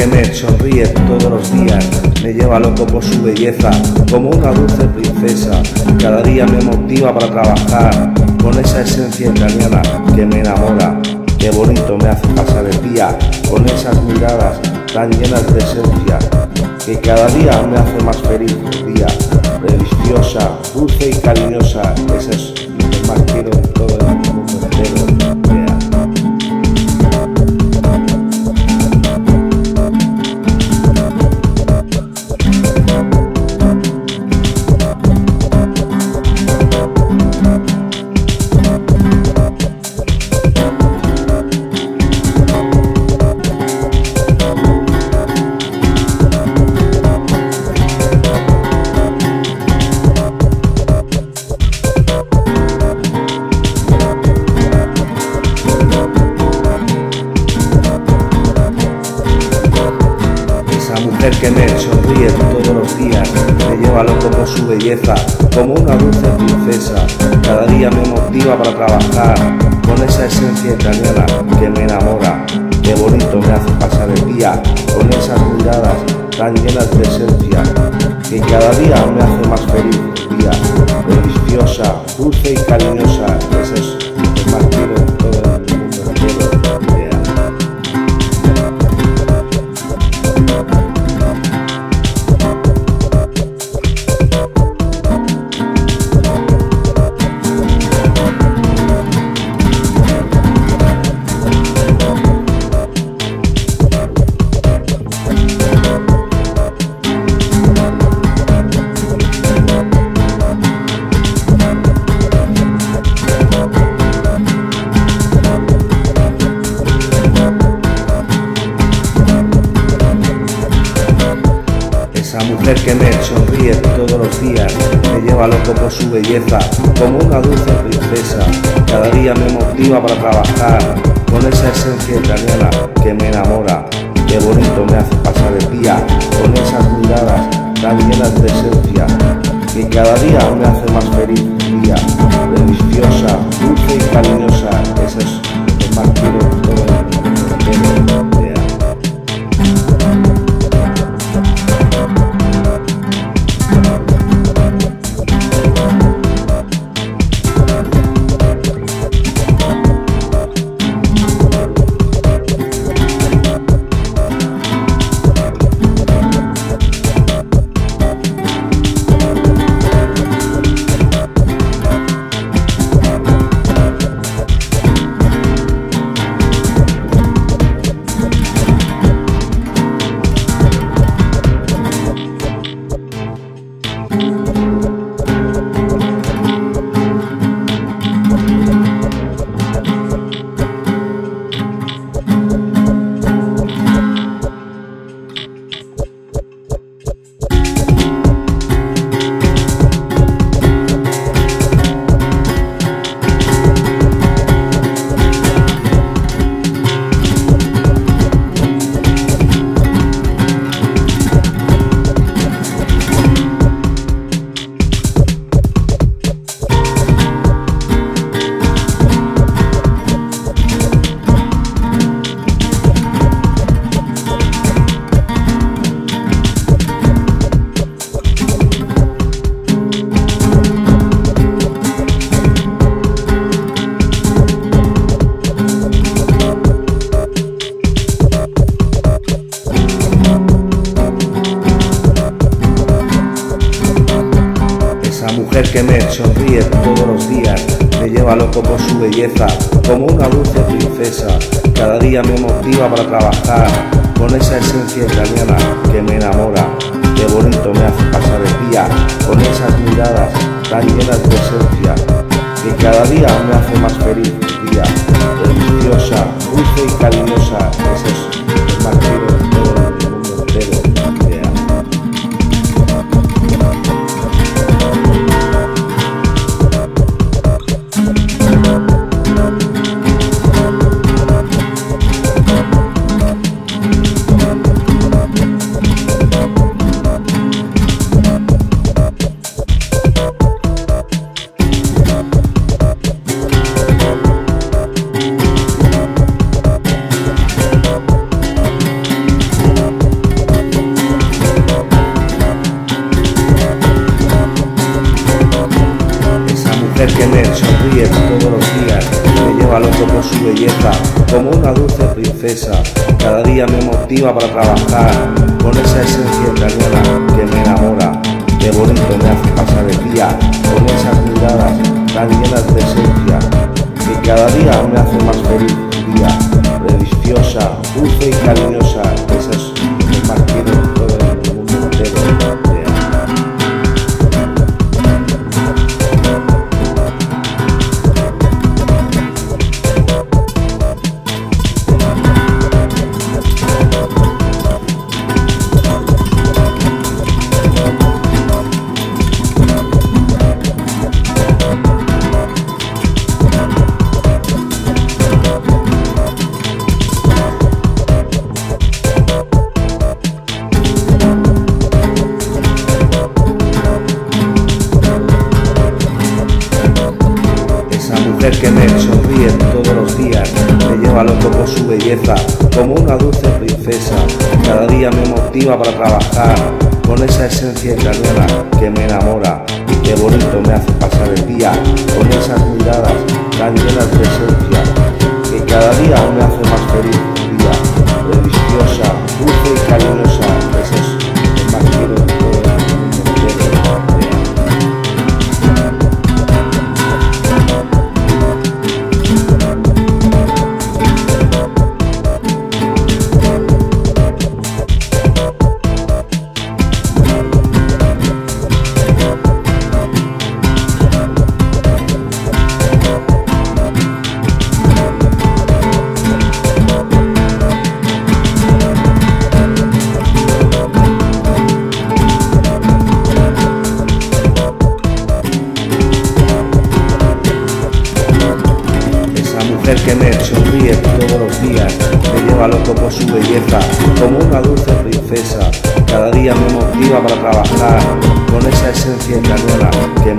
que me sonríe todos los días, me lleva loco por su belleza, como una dulce princesa, cada día me motiva para trabajar, con esa esencia italiana que me enamora, qué bonito me hace pasar el día, con esas miradas tan llenas de esencia, que cada día me hace más feliz día, deliciosa, dulce y cariñosa, esa es lo que más quiero en todo el mundo entero. Me sonríe todos los días, me lleva loco por su belleza, como una dulce princesa, cada día me motiva para trabajar, con esa esencia italiana que me enamora, qué bonito me hace pasar el día, con esas miradas tan llenas de esencia, que cada día me hace más feliz día, deliciosa, dulce y cariñosa, es lo mujer que me sonríe todos los días, me lleva loco por su belleza, como una dulce princesa, cada día me motiva para trabajar, con esa esencia italiana que me enamora, qué bonito me hace pasar el día, con esas miradas tan llenas de esencia, que cada día me hace más feliz día, que me sonríe todos los días, me lleva loco por su belleza, como una dulce princesa, cada día me motiva para trabajar, con esa esencia italiana que me enamora, qué bonito me hace pasar el día, con esas miradas tan llenas de esencia, que cada día me hace más feliz día, deliciosa, dulce y cariñosa, es el más loco por su belleza, como una dulce princesa. Cada día me motiva para trabajar con esa esencia italiana que me enamora. Qué bonito me hace pasar el día con esas miradas tan llenas de esencia, que cada día me hace más feliz día, deliciosa, dulce y cariñosa, esa que me sonríe todos los días, me lleva loco por su belleza, como una dulce princesa. Cada día me motiva para trabajar con esa esencia italiana que me enamora. Qué bonito me hace pasar el día con esas miradas tan llenas de esencia, que cada día me hace más feliz día, deliciosa, dulce y cariñosa. Mujer que me sonríe todos los días, me lleva loco por su belleza, como una dulce princesa. Cada día me motiva para trabajar con esa esencia italiana que